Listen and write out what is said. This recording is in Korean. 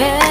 해.